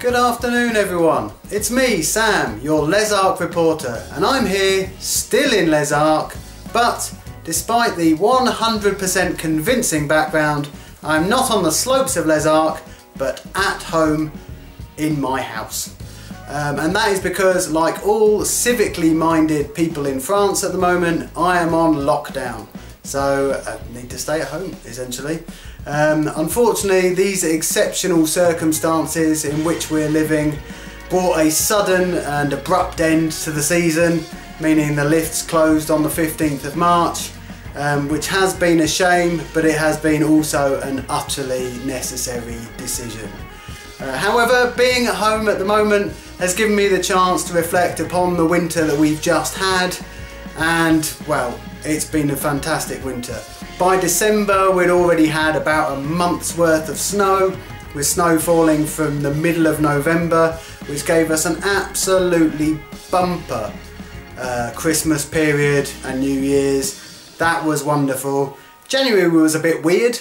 Good afternoon everyone. It's me, Sam, your Les Arcs reporter, and I'm here, still in Les Arcs, but despite the 100% convincing background, I'm not on the slopes of Les Arcs, but at home in my house. Um, and that is because, like all civically minded people in France at the moment, I am on lockdown. So I need to stay at home, essentially. Um, unfortunately, these exceptional circumstances in which we're living brought a sudden and abrupt end to the season, meaning the lifts closed on the 15th of March, um, which has been a shame, but it has been also an utterly necessary decision. Uh, however, being at home at the moment has given me the chance to reflect upon the winter that we've just had and well, it's been a fantastic winter. By December we'd already had about a month's worth of snow with snow falling from the middle of November which gave us an absolutely bumper uh, Christmas period and New Year's. That was wonderful. January was a bit weird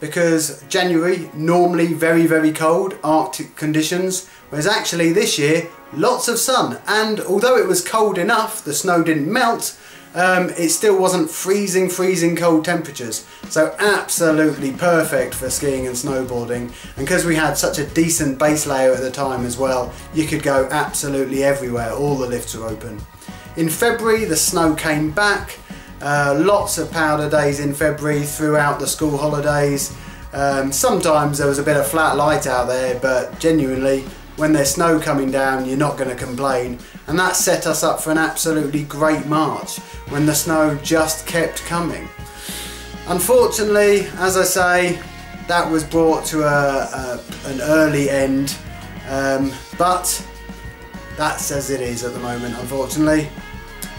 because January normally very very cold arctic conditions whereas actually this year lots of sun and although it was cold enough the snow didn't melt um, it still wasn't freezing freezing cold temperatures. So absolutely perfect for skiing and snowboarding. And because we had such a decent base layer at the time as well you could go absolutely everywhere. All the lifts were open. In February the snow came back. Uh, lots of powder days in February throughout the school holidays. Um, sometimes there was a bit of flat light out there, but genuinely, when there's snow coming down, you're not going to complain. And that set us up for an absolutely great March when the snow just kept coming. Unfortunately, as I say, that was brought to a, a an early end, um, but that's as it is at the moment, unfortunately.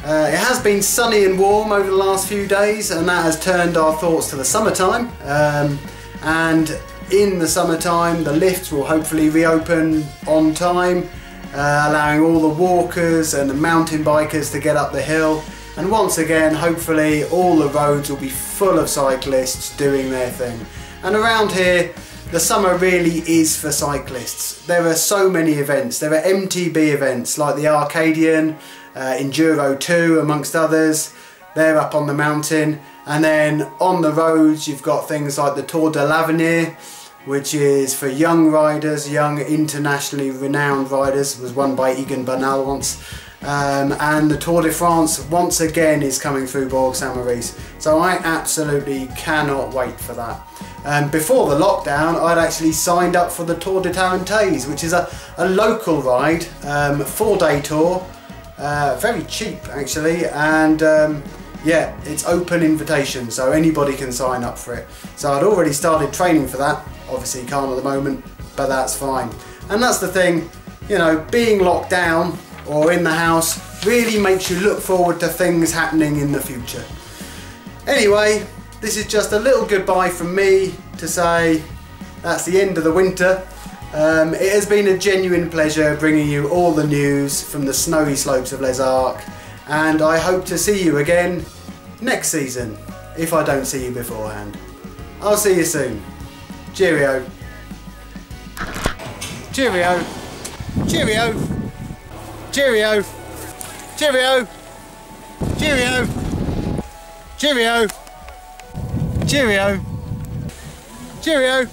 Uh, it has been sunny and warm over the last few days and that has turned our thoughts to the summertime um, and in the summertime the lifts will hopefully reopen on time uh, allowing all the walkers and the mountain bikers to get up the hill and once again hopefully all the roads will be full of cyclists doing their thing and around here the summer really is for cyclists. There are so many events. There are MTB events like the Arcadian, uh, Enduro 2 amongst others. They're up on the mountain. And then on the roads you've got things like the Tour de l'Avenir which is for young riders, young internationally renowned riders. Was won by Egan Bernal once. Um, and the Tour de France once again is coming through Bourg Saint-Maurice. So I absolutely cannot wait for that. Um, before the lockdown, I'd actually signed up for the Tour de Tarentaise, which is a, a local ride, um, four day tour, uh, very cheap actually, and um, yeah, it's open invitation, so anybody can sign up for it. So I'd already started training for that, obviously can't at the moment, but that's fine. And that's the thing, you know, being locked down or in the house really makes you look forward to things happening in the future. Anyway, this is just a little goodbye from me to say that's the end of the winter um, it has been a genuine pleasure bringing you all the news from the snowy slopes of Les Arcs and I hope to see you again next season if I don't see you beforehand. I'll see you soon. Cheerio. Cheerio. Cheerio. Cheerio. Cheerio. Cheerio. Cheerio. Cheerio. Cheerio.